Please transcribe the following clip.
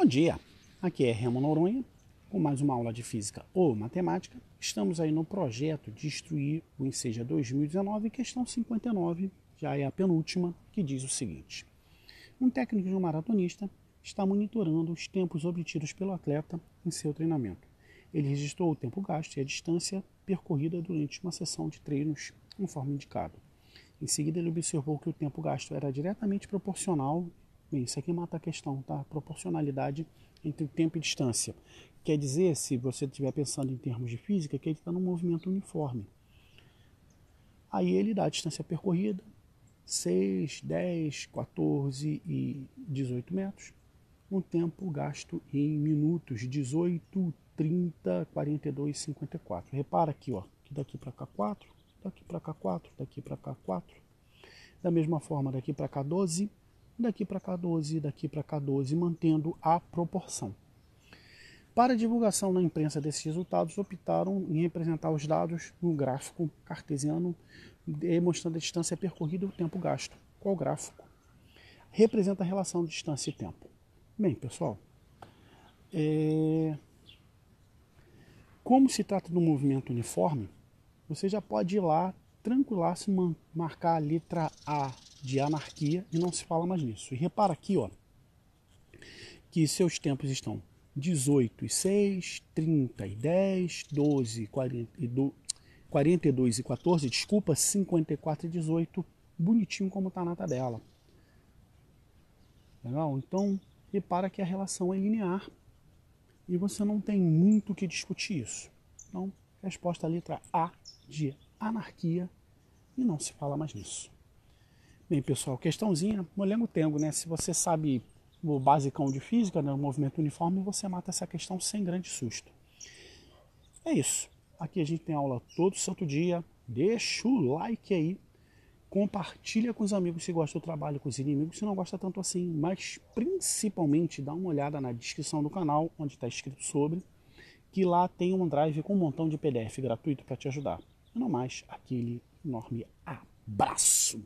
Bom dia, aqui é Remo Noronha com mais uma aula de Física ou Matemática. Estamos aí no projeto de instruir o Enseja 2019, questão 59, já é a penúltima, que diz o seguinte. Um técnico de um maratonista está monitorando os tempos obtidos pelo atleta em seu treinamento. Ele registrou o tempo gasto e a distância percorrida durante uma sessão de treinos, conforme indicado. Em seguida, ele observou que o tempo gasto era diretamente proporcional Bem, isso aqui mata a questão, tá? Proporcionalidade entre tempo e distância. Quer dizer, se você estiver pensando em termos de física, que ele está num movimento uniforme. Aí ele dá a distância percorrida, 6, 10, 14 e 18 metros. Um tempo gasto em minutos, 18, 30, 42, 54. Repara aqui, ó, que daqui para cá 4, daqui para cá 4, daqui para cá 4. Da mesma forma, daqui para cá 12, daqui para cá 12, daqui para cá 12, mantendo a proporção. Para divulgação na imprensa desses resultados, optaram em representar os dados no gráfico cartesiano, demonstrando a distância percorrida e o tempo gasto. Qual gráfico? Representa a relação distância e tempo. Bem, pessoal, é... como se trata de um movimento uniforme, você já pode ir lá tranquilaço marcar a letra A de anarquia e não se fala mais nisso. E repara aqui, ó, que seus tempos estão 18 e 6, 30 e 10, 12 40 e 42 e 14, desculpa, 54 e 18, bonitinho como está na tabela. Legal? Então, repara que a relação é linear e você não tem muito o que discutir isso. Então, resposta letra A de anarquia e não se fala mais nisso. Bem, pessoal, questãozinha, molengo tengo, né? Se você sabe o basicão de física, né, o movimento uniforme, você mata essa questão sem grande susto. É isso. Aqui a gente tem aula todo santo dia. Deixa o like aí. Compartilha com os amigos se gosta do trabalho, com os inimigos se não gosta tanto assim. Mas principalmente dá uma olhada na descrição do canal, onde está escrito sobre, que lá tem um drive com um montão de PDF gratuito para te ajudar. E não mais aquele enorme abraço.